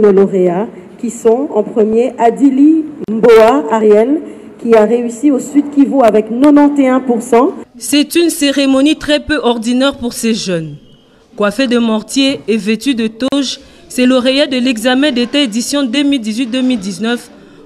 nos lauréats qui sont en premier Adili Mboa Ariel qui a réussi au Sud Kivu avec 91%. C'est une cérémonie très peu ordinaire pour ces jeunes. Coiffés de mortier et vêtus de toge, ces lauréats de l'examen d'été édition 2018-2019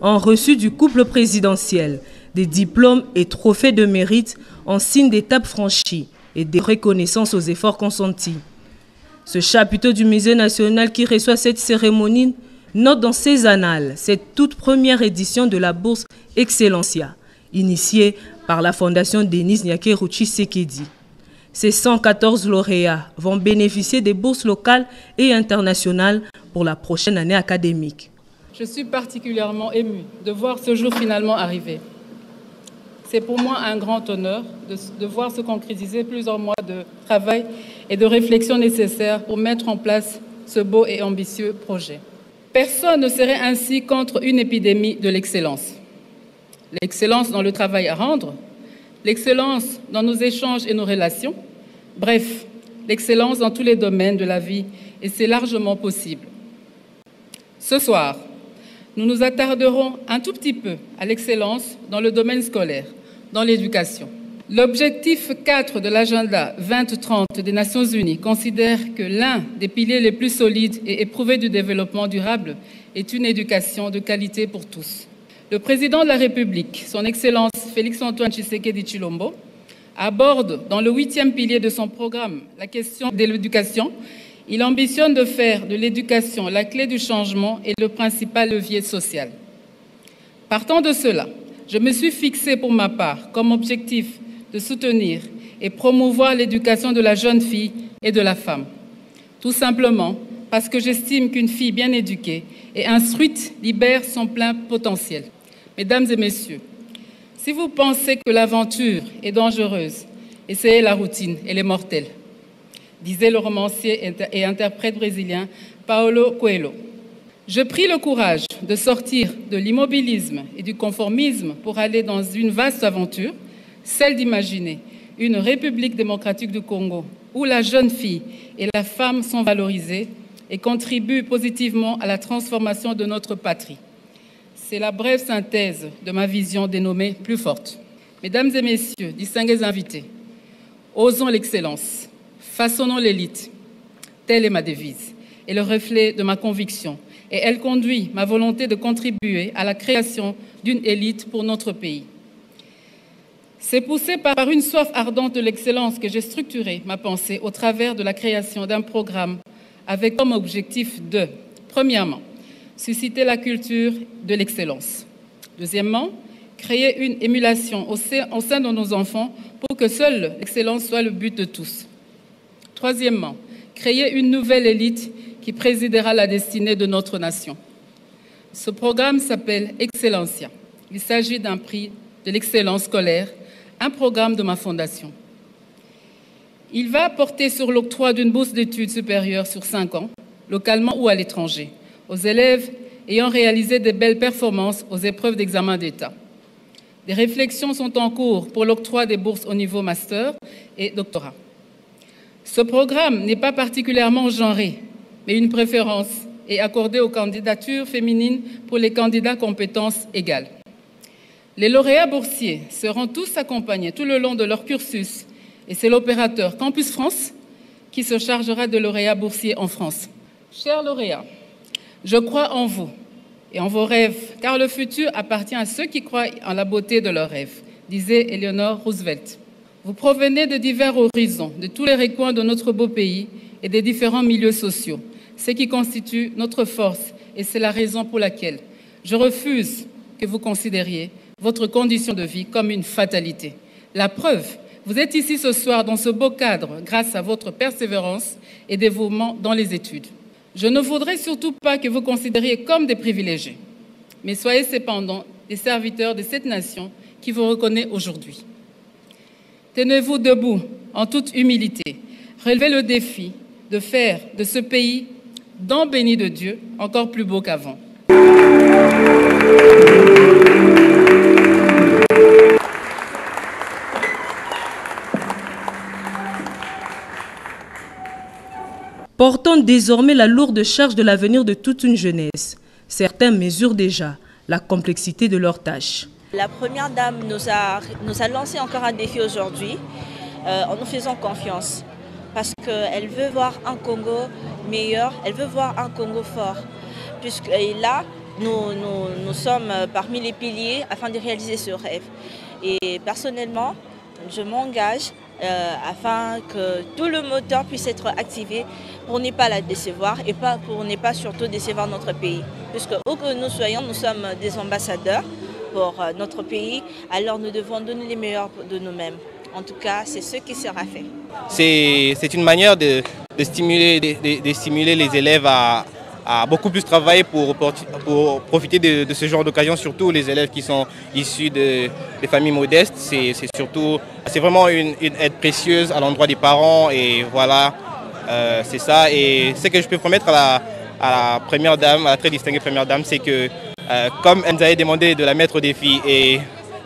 ont reçu du couple présidentiel des diplômes et trophées de mérite en signe d'étape franchie et des reconnaissances aux efforts consentis. Ce chapiteau du Musée national qui reçoit cette cérémonie note dans ses annales cette toute première édition de la bourse Excellencia, initiée par la fondation Denis Nyakeruchi Sekedi. Ces 114 lauréats vont bénéficier des bourses locales et internationales pour la prochaine année académique. Je suis particulièrement émue de voir ce jour finalement arriver. C'est pour moi un grand honneur de, voir se concrétiser plusieurs mois de travail et de réflexion nécessaires pour mettre en place ce beau et ambitieux projet. Personne ne serait ainsi contre une épidémie de l'excellence. L'excellence dans le travail à rendre, l'excellence dans nos échanges et nos relations, bref, l'excellence dans tous les domaines de la vie, et c'est largement possible. Ce soir, nous nous attarderons un tout petit peu à l'excellence dans le domaine scolaire, dans l'éducation. L'objectif 4 de l'agenda 2030 des Nations Unies considère que l'un des piliers les plus solides et éprouvés du développement durable est une éducation de qualité pour tous. Le président de la République, son Excellence Félix-Antoine Tshisekedi Chilombo, aborde dans le huitième pilier de son programme la question de l'éducation. Il ambitionne de faire de l'éducation la clé du changement et le principal levier social. Partant de cela, je me suis fixé pour ma part comme objectif de soutenir et promouvoir l'éducation de la jeune fille et de la femme. Tout simplement parce que j'estime qu'une fille bien éduquée et instruite libère son plein potentiel. Mesdames et messieurs, si vous pensez que l'aventure est dangereuse, essayez la routine, elle est mortelle, disait le romancier et interprète brésilien Paulo Coelho. Je pris le courage de sortir de l'immobilisme et du conformisme pour aller dans une vaste aventure celle d'imaginer une République démocratique du Congo où la jeune fille et la femme sont valorisées et contribuent positivement à la transformation de notre patrie. C'est la brève synthèse de ma vision dénommée Plus forte. Mesdames et messieurs, distingués invités, osons l'excellence, façonnons l'élite. Telle est ma devise et le reflet de ma conviction. Et elle conduit ma volonté de contribuer à la création d'une élite pour notre pays. C'est poussé par une soif ardente de l'excellence que j'ai structuré ma pensée au travers de la création d'un programme avec comme objectif de, premièrement, susciter la culture de l'excellence. Deuxièmement, créer une émulation au sein de nos enfants pour que seule l'excellence soit le but de tous. Troisièmement, créer une nouvelle élite qui présidera la destinée de notre nation. Ce programme s'appelle Excellencia. Il s'agit d'un prix de l'excellence scolaire un programme de ma fondation. Il va porter sur l'octroi d'une bourse d'études supérieures sur cinq ans, localement ou à l'étranger, aux élèves ayant réalisé de belles performances aux épreuves d'examen d'État. Des réflexions sont en cours pour l'octroi des bourses au niveau master et doctorat. Ce programme n'est pas particulièrement genré, mais une préférence est accordée aux candidatures féminines pour les candidats compétences égales. Les lauréats boursiers seront tous accompagnés tout le long de leur cursus et c'est l'opérateur Campus France qui se chargera de lauréats boursiers en France. Chers lauréats, je crois en vous et en vos rêves, car le futur appartient à ceux qui croient en la beauté de leurs rêves, disait Eleanor Roosevelt. Vous provenez de divers horizons, de tous les recoins de notre beau pays et des différents milieux sociaux, ce qui constitue notre force et c'est la raison pour laquelle je refuse que vous considériez votre condition de vie comme une fatalité. La preuve, vous êtes ici ce soir dans ce beau cadre grâce à votre persévérance et dévouement dans les études. Je ne voudrais surtout pas que vous considériez comme des privilégiés, mais soyez cependant des serviteurs de cette nation qui vous reconnaît aujourd'hui. Tenez-vous debout en toute humilité. Relevez le défi de faire de ce pays, don béni de Dieu, encore plus beau qu'avant. portant désormais la lourde charge de l'avenir de toute une jeunesse. Certains mesurent déjà la complexité de leurs tâches. La Première Dame nous a, lancé encore un défi aujourd'hui euh, en nous faisant confiance parce qu'elle veut voir un Congo meilleur, elle veut voir un Congo fort. Puisque là, nous, sommes parmi les piliers afin de réaliser ce rêve. Et personnellement, je m'engage euh, afin que tout le moteur puisse être activé pour ne pas la décevoir et pour ne pas surtout décevoir notre pays. Puisque où que nous soyons, nous sommes des ambassadeurs euh, notre pays, alors nous devons donner les meilleurs de nous-mêmes. En tout cas, c'est ce qui sera fait. C'est une manière de, de stimuler, de, stimuler les élèves à, à, beaucoup plus travailler pour, pour profiter de, ce genre d'occasion, surtout les élèves qui sont issus de, familles modestes. C'est c'est vraiment une, une, aide précieuse à l'endroit des parents et voilà, euh, c'est ça. Et ce que je peux promettre à la, à la première dame, à la très distinguée première dame, c'est que euh, comme elle nous avait demandé de la mettre au défi et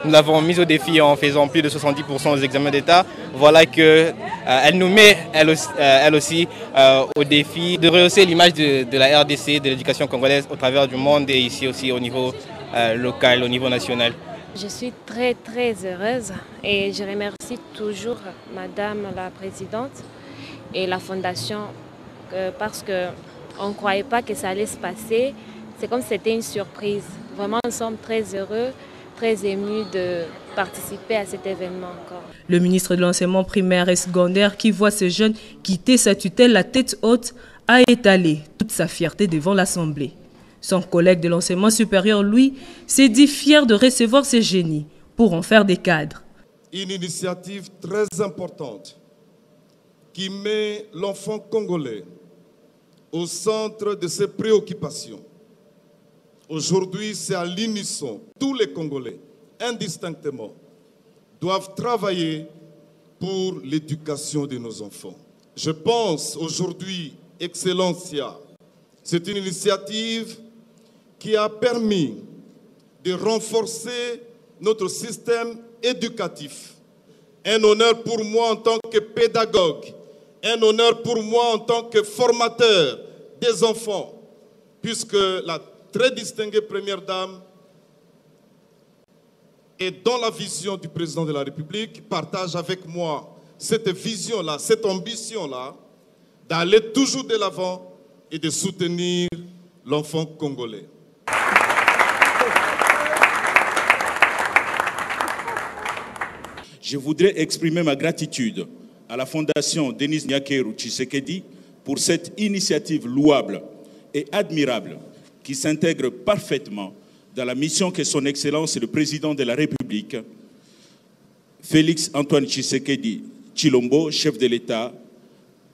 nous l'avons mise au défi en faisant plus de 70% des examens d'État. Voilà qu'elle euh, nous met, elle aussi, elle aussi euh, au défi de rehausser l'image de, de, la RDC, de l'éducation congolaise au travers du monde et ici aussi au niveau local, au niveau national. Je suis très très heureuse et je remercie toujours Madame la Présidente et la Fondation parce qu'on ne croyait pas que ça allait se passer. C'est comme si c'était une surprise. Vraiment, nous sommes très heureux très ému de participer à cet événement encore. Le ministre de l'enseignement primaire et secondaire qui voit ces jeunes quitter sa tutelle la tête haute a étalé toute sa fierté devant l'Assemblée. Son collègue de l'enseignement supérieur, lui, s'est dit fier de recevoir ces génies pour en faire des cadres. Une initiative très importante qui met l'enfant congolais au centre de ses préoccupations. Aujourd'hui, c'est à l'unisson. Tous les Congolais, indistinctement, doivent travailler pour l'éducation de nos enfants. Je pense aujourd'hui, Excellencia, c'est une initiative qui a permis de renforcer notre système éducatif. Un honneur pour moi en tant que pédagogue, un honneur pour moi en tant que formateur des enfants, puisque la très distinguée première dame et dans la vision du président de la République, partage avec moi cette vision-là, cette ambition-là, d'aller toujours de l'avant et de soutenir l'enfant congolais. Je voudrais exprimer ma gratitude à la Fondation Denis Nyakeru Tshisekedi pour cette initiative louable et admirable qui s'intègre parfaitement dans la mission que son Excellence le Président de la République, Félix Antoine Tshisekedi Chilombo, chef de l'État,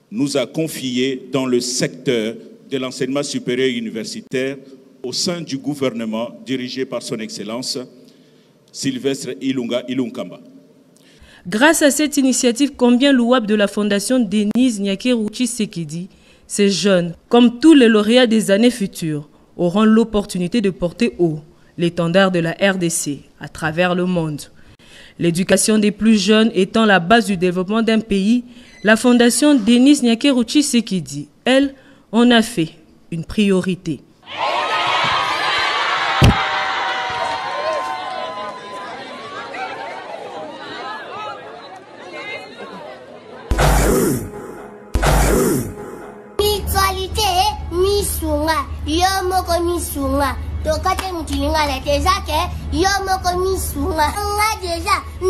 nous a confiée dans le secteur de l'enseignement supérieur universitaire au sein du gouvernement dirigé par son Excellence Sylvestre Ilunga Ilunkamba. Grâce à cette initiative combien louable de la Fondation Denise Nyakeru Tshisekedi, ces jeunes, comme tous les lauréats des années futures, auront l'opportunité de porter haut l'étendard de la RDC à travers le monde. L'éducation des plus jeunes étant la base du développement d'un pays, la Fondation Denis Nyakeruchi Sekidi, elle, en a fait une priorité. moko misu nga tokate mokili nga na te eza ke yo moko misu nga nga deja